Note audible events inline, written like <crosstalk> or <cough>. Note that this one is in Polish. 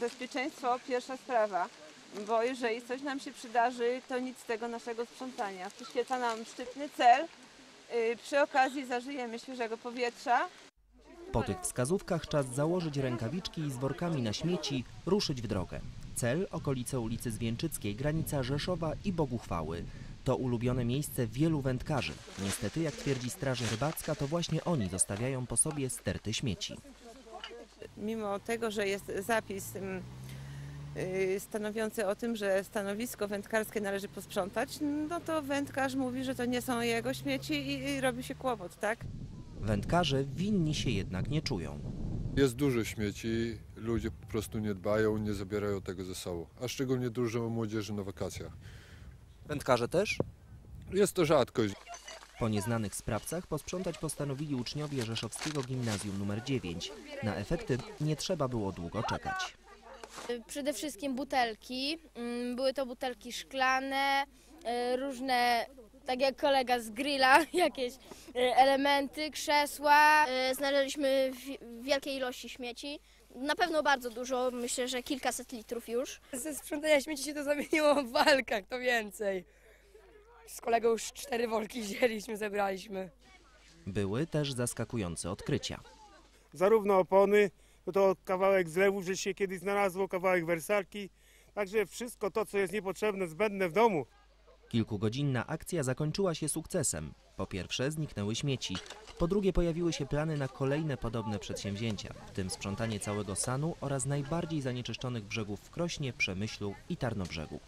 bezpieczeństwo pierwsza sprawa, bo jeżeli coś nam się przydarzy, to nic z tego naszego sprzątania. Przyświeca nam szczytny cel, y, przy okazji zażyjemy świeżego powietrza, Po tych wskazówkach czas założyć rękawiczki i z workami na śmieci ruszyć w drogę. Cel okolice ulicy Zwieńczyckiej, granica Rzeszowa i Boguchwały. To ulubione miejsce wielu wędkarzy. Niestety, jak twierdzi Straż Rybacka, to właśnie oni zostawiają po sobie sterty śmieci. Mimo tego, że jest zapis y, stanowiący o tym, że stanowisko wędkarskie należy posprzątać, no to wędkarz mówi, że to nie są jego śmieci i, i robi się kłopot, tak? Wędkarze winni się jednak nie czują. Jest dużo śmieci, ludzie po prostu nie dbają, nie zabierają tego ze sobą, a szczególnie dużo młodzieży na wakacjach. Wędkarze też? Jest to rzadkość. Po nieznanych sprawcach posprzątać postanowili uczniowie Rzeszowskiego Gimnazjum nr 9. Na efekty nie trzeba było długo czekać. Przede wszystkim butelki. Mm, Były to butelki szklane, e, różne, tak jak kolega z grilla, <laughs> jakieś e, elementy, krzesła. E, Znaleźliśmy wi- wielkie ilości śmieci. Na pewno bardzo dużo, myślę, że kilkaset litrów już. Ze sprzątania śmieci się to zamieniło w walkach, to więcej. Z kolegą już cztery worki wzięliśmy, zebraliśmy. Były też zaskakujące odkrycia. zarówno opony, no to kawałek zlewu, że się kiedyś znalazło, kawałek wersalki. Także wszystko to, co jest niepotrzebne, zbędne w domu, Kilkugodzinna akcja zakończyła się sukcesem. Po pierwsze zniknęły śmieci, po drugie pojawiły się plany na kolejne podobne przedsięwzięcia, w tym sprzątanie całego Sanu oraz najbardziej zanieczyszczonych brzegów w Krośnie, Przemyślu i Tarnobrzegu.